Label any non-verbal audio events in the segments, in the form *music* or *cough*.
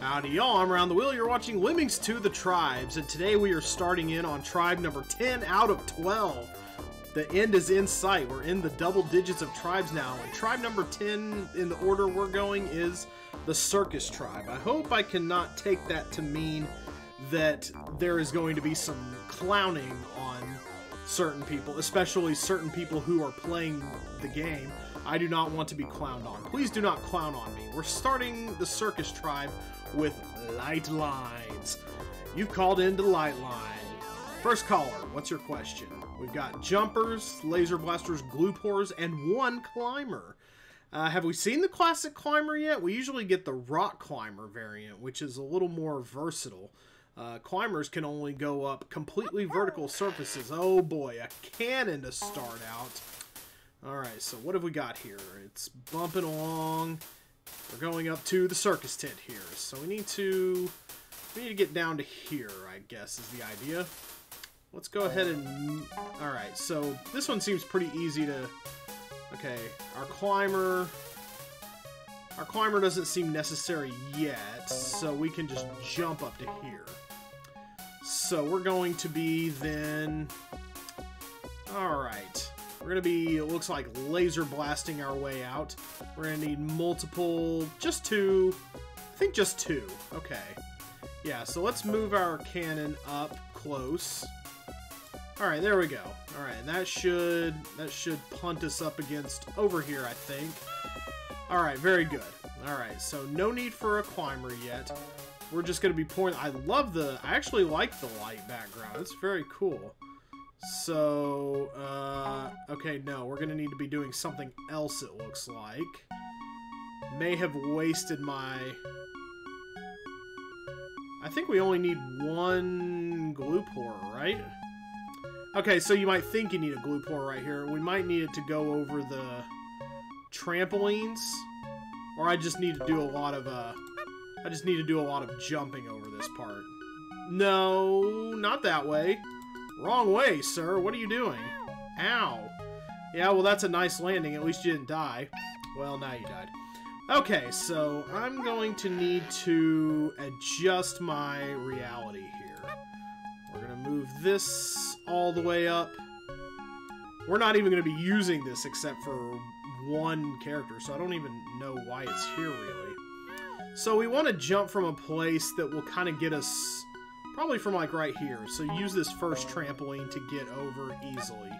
Howdy y'all, I'm Around the Wheel, you're watching Lemmings 2 The Tribes, and today we are starting in on tribe number 10 out of 12. The end is in sight, we're in the double digits of tribes now, and tribe number 10 in the order we're going is the Circus Tribe. I hope I cannot take that to mean that there is going to be some clowning on certain people, especially certain people who are playing the game. I do not want to be clowned on. Please do not clown on me. We're starting the Circus Tribe with light lines. You've called into light line. First caller, what's your question? We've got jumpers, laser blasters, glue pourers, and one climber. Uh, have we seen the classic climber yet? We usually get the rock climber variant, which is a little more versatile. Uh, climbers can only go up completely vertical surfaces. Oh boy, a cannon to start out. Alright, so what have we got here? It's bumping along. We're going up to the circus tent here. So we need to we need to get down to here, I guess, is the idea. Let's go ahead and... Alright, so this one seems pretty easy to... Okay, our climber... Our climber doesn't seem necessary yet, so we can just jump up to here. So we're going to be then... Alright. We're going to be, it looks like, laser blasting our way out. We're going to need multiple, just two, I think just two. Okay. Yeah, so let's move our cannon up close. Alright, there we go. Alright, and that should, that should punt us up against over here, I think. Alright, very good. Alright, so no need for a climber yet. We're just going to be pouring... I love the... I actually like the light background. It's very cool. So, uh, okay, no, we're gonna need to be doing something else, it looks like. May have wasted my... I think we only need one Glue Pourer, right? Okay, so you might think you need a Glue Pourer right here. We might need it to go over the trampolines. Or I just need to do a lot of, uh... I just need to do a lot of jumping over this part. No, not that way. Wrong way, sir. What are you doing? Ow. Yeah, well, that's a nice landing. At least you didn't die. Well, now you died. Okay, so I'm going to need to adjust my reality here. We're going to move this all the way up. We're not even going to be using this except for one character, so I don't even know why it's here, really. So we want to jump from a place that will kind of get us Probably from like right here. So use this first trampoline to get over easily.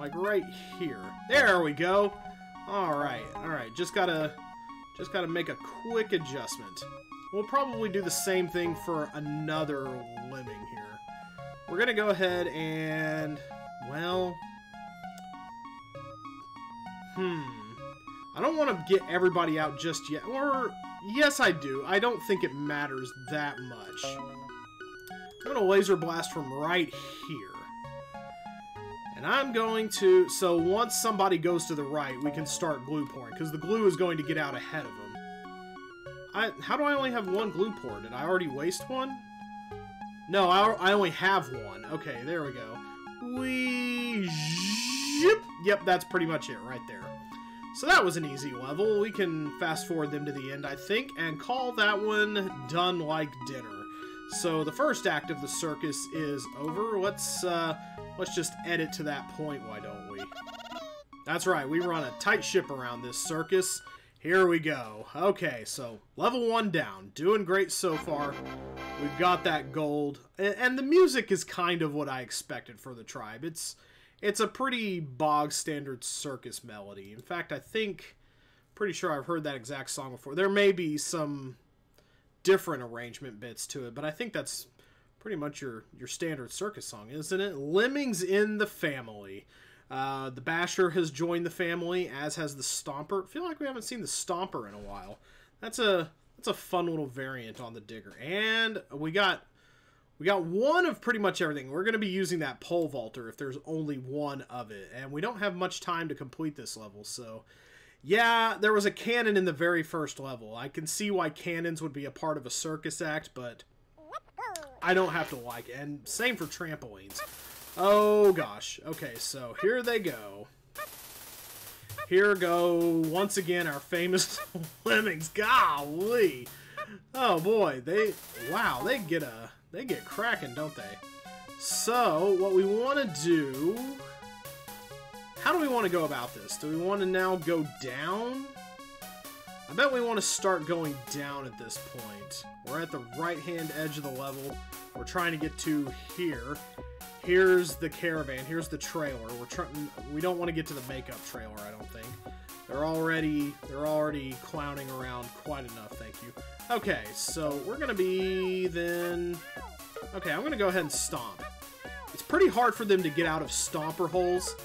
Like right here. There we go. Alright, alright. Just gotta just gotta make a quick adjustment. We'll probably do the same thing for another lemming here. We're gonna go ahead and well Hmm. I don't want to get everybody out just yet. Or, yes I do. I don't think it matters that much. I'm going to laser blast from right here. And I'm going to... So once somebody goes to the right, we can start glue pouring, because the glue is going to get out ahead of them. I, how do I only have one glue pour? Did I already waste one? No, I, I only have one. Okay, there we go. We... Zip. Yep, that's pretty much it right there. So that was an easy level. We can fast forward them to the end, I think, and call that one done like dinner. So the first act of the circus is over. Let's uh, let's just edit to that point, why don't we? That's right, we run a tight ship around this circus. Here we go. Okay, so level one down. Doing great so far. We've got that gold. And the music is kind of what I expected for the tribe. It's it's a pretty bog standard circus melody. In fact, I think pretty sure I've heard that exact song before. There may be some different arrangement bits to it, but I think that's pretty much your your standard circus song, isn't it? Lemmings in the family. Uh, the Basher has joined the family, as has the Stomper. Feel like we haven't seen the Stomper in a while. That's a that's a fun little variant on the Digger. And we got we got one of pretty much everything. We're going to be using that pole vaulter if there's only one of it. And we don't have much time to complete this level, so yeah, there was a cannon in the very first level. I can see why cannons would be a part of a circus act, but I don't have to like it. And same for trampolines. Oh gosh. Okay, so here they go. Here go, once again, our famous *laughs* lemmings. Golly! oh boy, they wow, they get a they get cracking, don't they? So, what we want to do how do we want to go about this? Do we want to now go down? I bet we want to start going down at this point. We're at the right-hand edge of the level. We're trying to get to here. Here's the caravan. Here's the trailer. We're trying. We don't want to get to the makeup trailer. I don't think. They're already they're already clowning around quite enough. Thank you. Okay, so we're gonna be then. Okay, I'm gonna go ahead and stomp. It's pretty hard for them to get out of stomper holes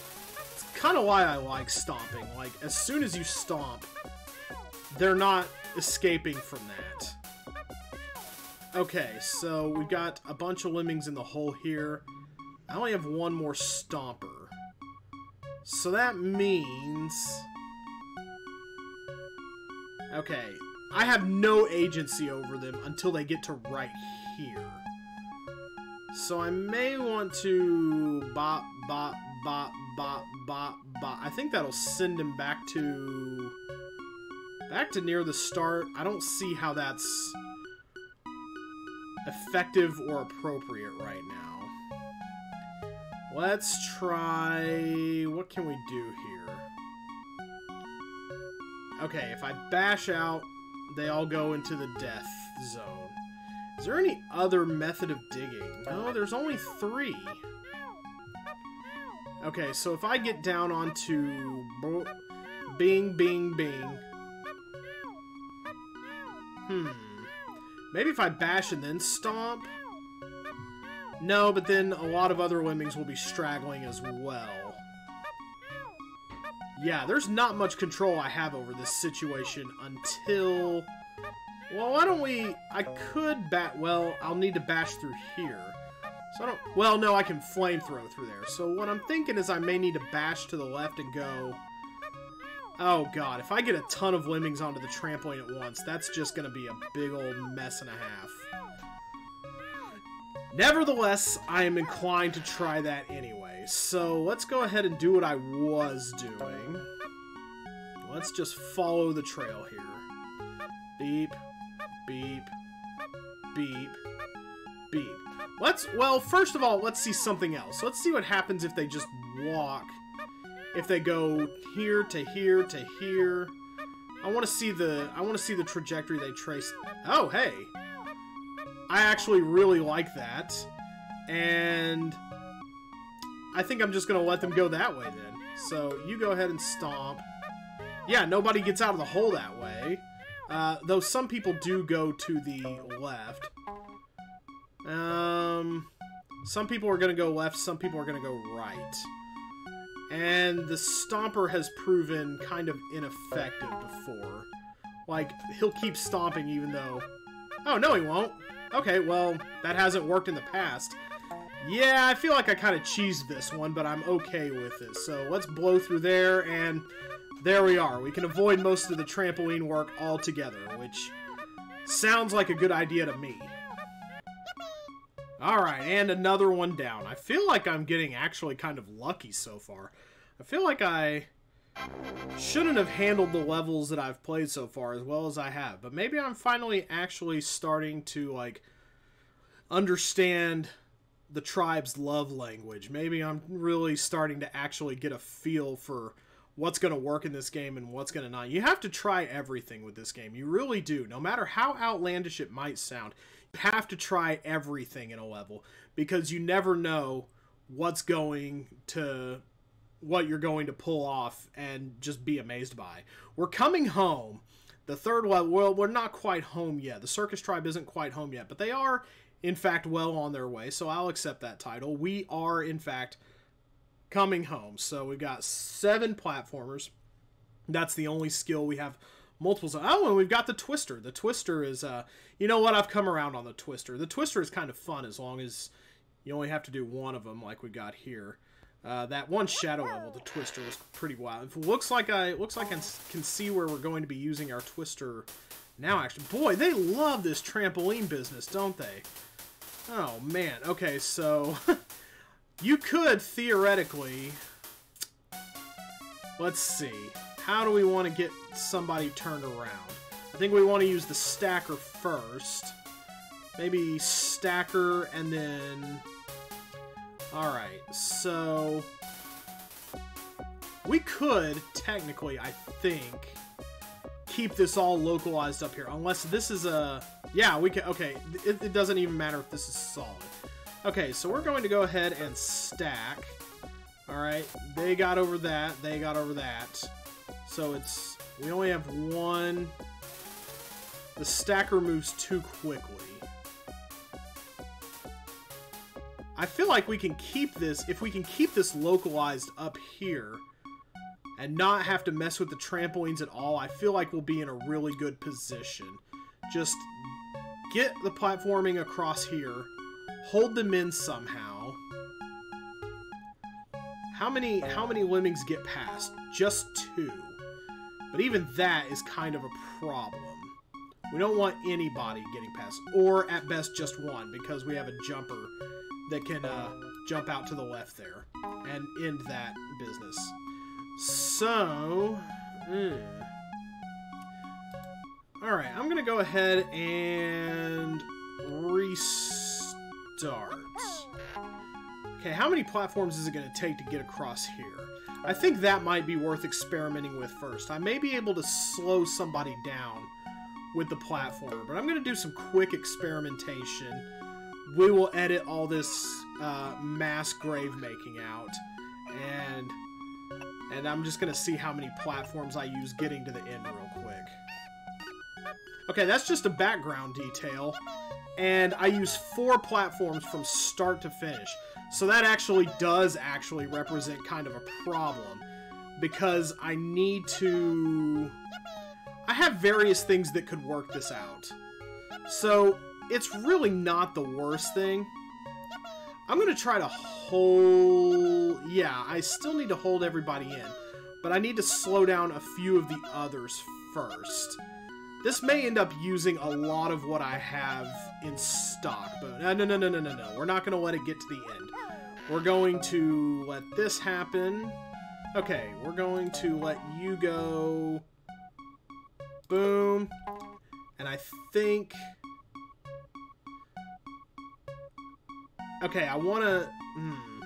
kind of why I like stomping. Like, as soon as you stomp, they're not escaping from that. Okay, so we've got a bunch of lemmings in the hole here. I only have one more stomper. So that means... Okay, I have no agency over them until they get to right here. So I may want to bop, bop, bop, bop, bop, bop. I think that'll send him back to... Back to near the start. I don't see how that's effective or appropriate right now. Let's try... What can we do here? Okay, if I bash out, they all go into the death zone. Is there any other method of digging? No, there's only three. Okay, so if I get down onto Bing, Bing, Bing. Hmm. Maybe if I bash and then stomp? No, but then a lot of other lemmings will be straggling as well. Yeah, there's not much control I have over this situation until... Well, why don't we... I could bat... Well, I'll need to bash through here. So I don't... Well, no, I can flamethrow through there. So what I'm thinking is I may need to bash to the left and go... Oh, God. If I get a ton of lemmings onto the trampoline at once, that's just going to be a big old mess and a half. Nevertheless, I am inclined to try that anyway. So let's go ahead and do what I was doing. Let's just follow the trail here. Beep, beep, beep, beep. Let's, well, first of all, let's see something else. Let's see what happens if they just walk. If they go here to here to here. I want to see the, I want to see the trajectory they trace. Oh, hey. I actually really like that. And I think I'm just going to let them go that way then. So you go ahead and stomp. Yeah, nobody gets out of the hole that way. Uh, though some people do go to the left. Um, some people are going to go left, some people are going to go right. And the Stomper has proven kind of ineffective before. Like, he'll keep stomping even though... Oh, no he won't. Okay, well, that hasn't worked in the past. Yeah, I feel like I kind of cheesed this one, but I'm okay with it. So let's blow through there, and there we are. We can avoid most of the trampoline work altogether, which sounds like a good idea to me. Alright, and another one down. I feel like I'm getting actually kind of lucky so far. I feel like I shouldn't have handled the levels that I've played so far as well as I have. But maybe I'm finally actually starting to, like, understand the tribe's love language. Maybe I'm really starting to actually get a feel for what's going to work in this game and what's going to not. You have to try everything with this game. You really do. No matter how outlandish it might sound, you have to try everything in a level because you never know what's going to what you're going to pull off and just be amazed by. We're coming home. The third level, well, we're not quite home yet. The Circus Tribe isn't quite home yet, but they are, in fact, well on their way, so I'll accept that title. We are, in fact, coming home. So we've got seven platformers. That's the only skill we have multiples. Oh, and we've got the Twister. The Twister is, uh, you know what? I've come around on the Twister. The Twister is kind of fun as long as you only have to do one of them, like we got here. Uh, that one shadow level, the Twister, was pretty wild. It looks like I looks like I can see where we're going to be using our Twister now. Actually, boy, they love this trampoline business, don't they? Oh man. Okay, so *laughs* you could theoretically. Let's see. How do we want to get somebody turned around? I think we want to use the stacker first. Maybe stacker and then... Alright, so... We could, technically, I think, keep this all localized up here. Unless this is a... Yeah, we can... Okay, it, it doesn't even matter if this is solid. Okay, so we're going to go ahead and stack. Alright, they got over that, they got over that. So it's... We only have one... The stacker moves too quickly. I feel like we can keep this... If we can keep this localized up here and not have to mess with the trampolines at all, I feel like we'll be in a really good position. Just get the platforming across here, hold them in somehow. How many how many lemmings get past? Just two. But even that is kind of a problem. We don't want anybody getting past, or at best just one, because we have a jumper that can uh, jump out to the left there and end that business. So, mm. Alright, I'm gonna go ahead and restart. Okay, how many platforms is it gonna take to get across here? I think that might be worth experimenting with first. I may be able to slow somebody down with the platformer, but I'm gonna do some quick experimentation. We will edit all this uh, mass grave making out, and and I'm just going to see how many platforms I use getting to the end real quick. Okay, that's just a background detail. And I use four platforms from start to finish. So that actually does actually represent kind of a problem. Because I need to... I have various things that could work this out. So, it's really not the worst thing. I'm going to try to hold... Yeah, I still need to hold everybody in. But I need to slow down a few of the others first. This may end up using a lot of what I have in stock, but no, no, no, no, no, no, no. We're not going to let it get to the end. We're going to let this happen. Okay, we're going to let you go. Boom. And I think... Okay, I want to... Hmm.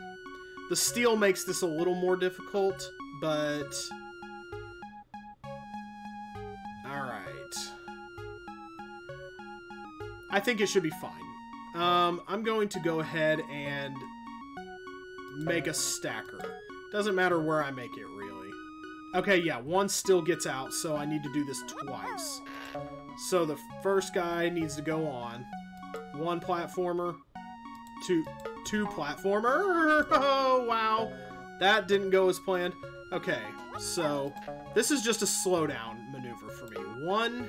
The steel makes this a little more difficult, but... I think it should be fine. Um, I'm going to go ahead and make a stacker. Doesn't matter where I make it, really. Okay, yeah, one still gets out, so I need to do this twice. So the first guy needs to go on. One platformer, two two platformer. *laughs* Oh, wow. That didn't go as planned. Okay, so this is just a slowdown maneuver for me. One,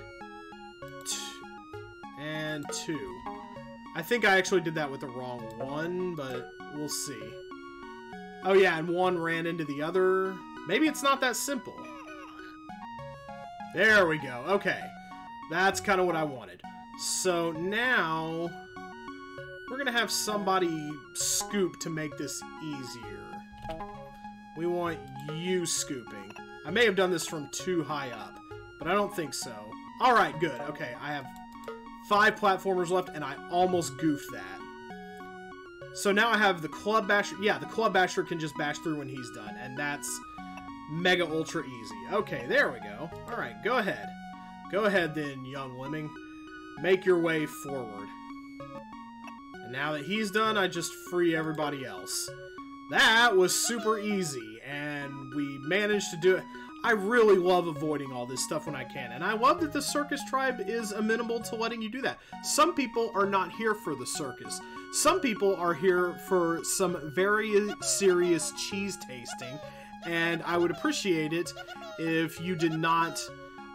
and two. I think I actually did that with the wrong one, but we'll see. Oh yeah, and one ran into the other. Maybe it's not that simple. There we go. Okay. That's kind of what I wanted. So now we're going to have somebody scoop to make this easier. We want you scooping. I may have done this from too high up, but I don't think so. Alright, good. Okay, I have five platformers left, and I almost goofed that. So now I have the Club Basher. Yeah, the Club Basher can just bash through when he's done, and that's mega ultra easy. Okay, there we go. Alright, go ahead. Go ahead then, young lemming. Make your way forward. And now that he's done, I just free everybody else. That was super easy, and we managed to do it. I really love avoiding all this stuff when I can, and I love that the circus tribe is amenable to letting you do that. Some people are not here for the circus. Some people are here for some very serious cheese tasting, and I would appreciate it if you did not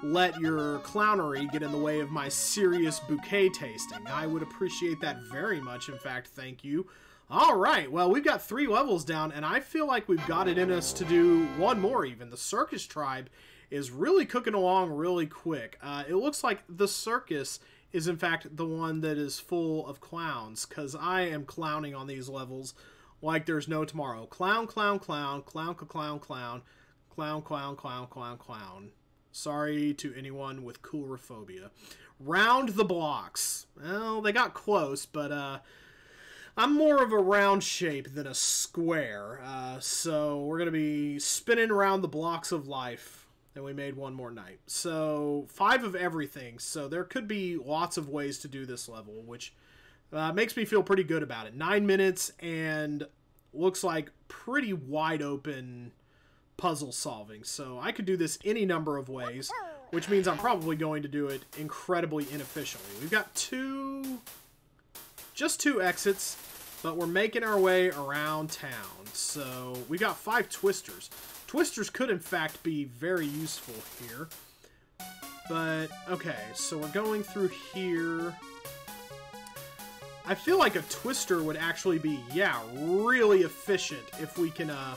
let your clownery get in the way of my serious bouquet tasting. I would appreciate that very much. In fact, thank you. All right, well, we've got three levels down, and I feel like we've got it in us to do one more even. The Circus Tribe is really cooking along really quick. Uh, it looks like the circus is, in fact, the one that is full of clowns, because I am clowning on these levels like there's no tomorrow. Clown, clown, clown, clown, clown, clown, clown, clown, clown, clown, clown, clown. Sorry to anyone with coulrophobia. Round the Blox. Well, they got close, but uh, I'm more of a round shape than a square. Uh, so we're going to be spinning around the blocks of life. And we made one more night. So five of everything. So there could be lots of ways to do this level, which uh, makes me feel pretty good about it. Nine minutes and looks like pretty wide open puzzle solving. So I could do this any number of ways, which means I'm probably going to do it incredibly inefficiently. We've got two, just two exits, but we're making our way around town. So we got five twisters. Twisters could in fact be very useful here. But, okay, so we're going through here. I feel like a twister would actually be, yeah, really efficient if we can, uh...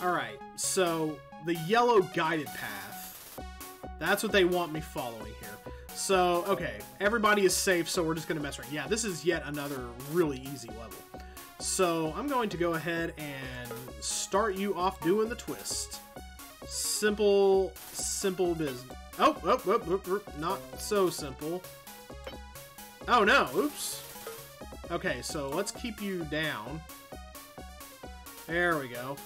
Alright, so the yellow guided path. That's what they want me following here. So, okay, everybody is safe, so we're just going to mess around. Yeah, this is yet another really easy level. So, I'm going to go ahead and start you off doing the twist. Simple, simple business. Oh, oh, oh, oh, oh not so simple. Oh no, oops. Okay, so let's keep you down. There we go.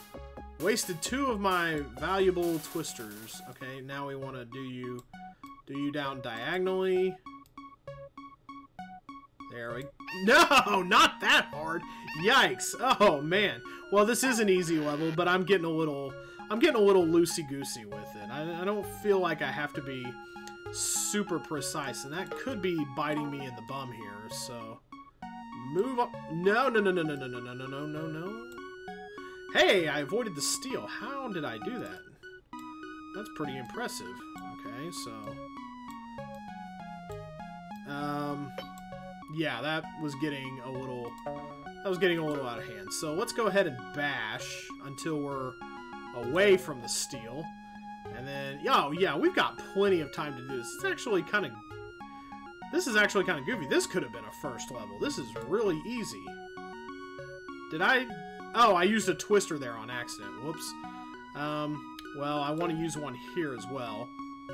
Wasted two of my valuable twisters. Okay, now we want to do you do you down diagonally. There we No, not that hard. Yikes. Oh man. Well, this is an easy level, but I'm getting a little I'm getting a little loosey-goosey with it. I, I don't feel like I have to be super precise, and that could be biting me in the bum here, so... Move up... No, no, no, no, no, no, no, no, no, no, no, no. Hey, I avoided the steel. How did I do that? That's pretty impressive. Okay, so... Um... Yeah, that was getting a little... That was getting a little out of hand. So let's go ahead and bash until we're away from the steel. And then, oh yeah, we've got plenty of time to do this. It's actually kind of, this is actually kind of goofy. This could have been a first level. This is really easy. Did I, oh, I used a twister there on accident. Whoops. Um, well, I want to use one here as well.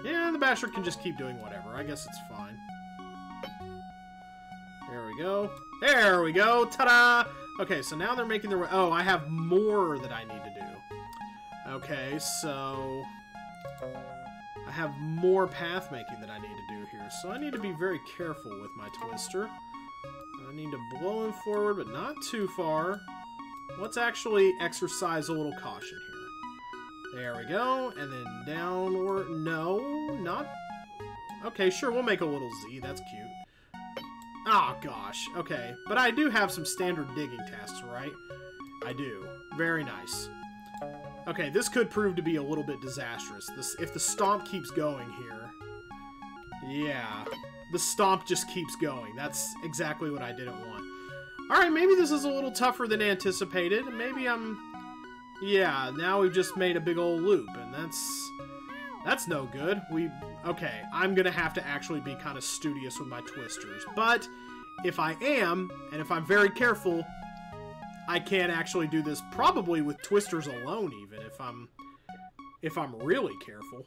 Yeah, the basher can just keep doing whatever. I guess it's fine. There we go. There we go. Ta-da! Okay, so now they're making their way. Oh, I have more that I need to do. Okay, so I have more path making that I need to do here, so I need to be very careful with my twister. I need to blow him forward, but not too far. Let's actually exercise a little caution here. There we go, and then downward. No, not... Okay, sure, we'll make a little Z. That's cute. Oh, gosh. Okay, but I do have some standard digging tasks, right? I do. Very nice. Okay, this could prove to be a little bit disastrous. This If the stomp keeps going here... Yeah. The stomp just keeps going. That's exactly what I didn't want. Alright, maybe this is a little tougher than anticipated. Maybe I'm... Yeah, now we've just made a big old loop, and that's... That's no good. We... Okay, I'm gonna have to actually be kind of studious with my twisters. But, if I am, and if I'm very careful, I can actually do this probably with twisters alone even if I'm if I'm really careful.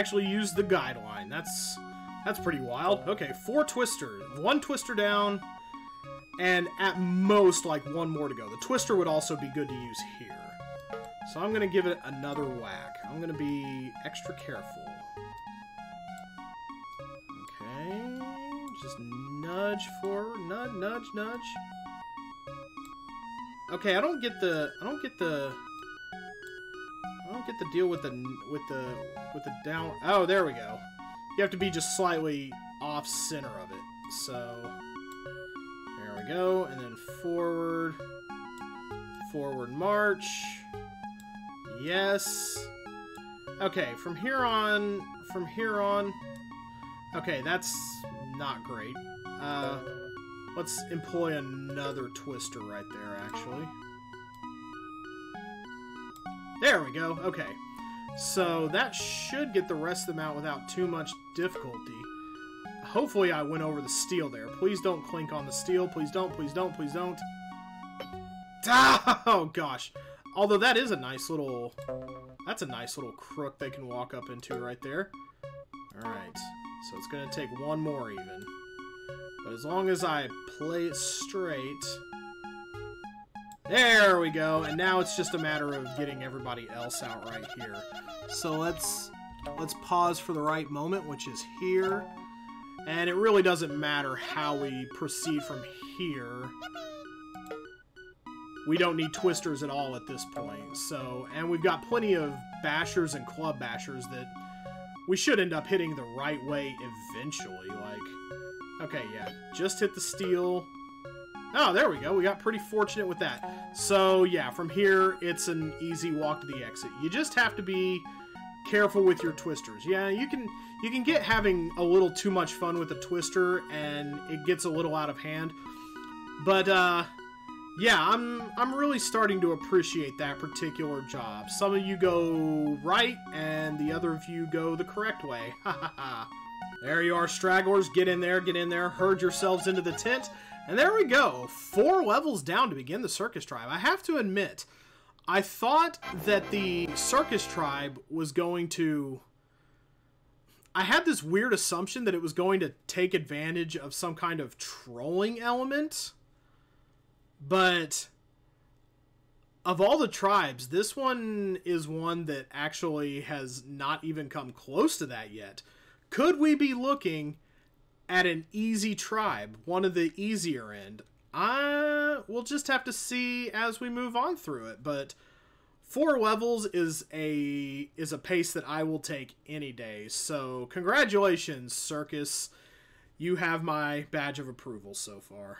Actually used the guideline. That's that's pretty wild. Okay, four twisters. One twister down, and at most, like, one more to go. The Twister would also be good to use here. So I'm going to give it another whack. I'm going to be extra careful. Okay, just nudge forward, nudge, nudge, nudge. Okay, I don't get the, I don't get the, don't get the deal with the, with the, with the down, oh, there we go. You have to be just slightly off center of it, so there we go, and then forward, forward march. Yes. Okay, from here on, from here on, okay, that's not great. Uh, let's employ another twister right there, actually. There we go. Okay. So that should get the rest of them out without too much difficulty. Hopefully I went over the steel there. Please don't clink on the steel. Please don't, please don't, please don't. *laughs* Oh, gosh. Although that is a nice little... That's a nice little crook they can walk up into right there. Alright. So it's going to take one more even. But as long as I play it straight... There we go, and now it's just a matter of getting everybody else out right here. So let's let's pause for the right moment, which is here. And it really doesn't matter how we proceed from here. We don't need twisters at all at this point. So, and we've got plenty of bashers and club bashers that we should end up hitting the right way eventually. Like, okay, yeah, just hit the steel. Oh, there we go. We got pretty fortunate with that. So, yeah, from here, it's an easy walk to the exit. You just have to be careful with your twisters. Yeah, you can you can get having a little too much fun with a twister and it gets a little out of hand. But uh yeah, I'm I'm really starting to appreciate that particular job. Some of you go right and the other of you go the correct way. *laughs* Ha ha ha. There you are, stragglers. Get in there, get in there. Herd yourselves into the tent. And there we go. Four levels down to begin the circus tribe. I have to admit, I thought that the circus tribe was going to. I had this weird assumption that it was going to take advantage of some kind of trolling element. But of all the tribes, this one is one that actually has not even come close to that yet. Could we be looking at an easy tribe, one of the easier end? I we'll just have to see as we move on through it, but four levels is a is a pace that I will take any day. So congratulations, Circus. You have my badge of approval so far.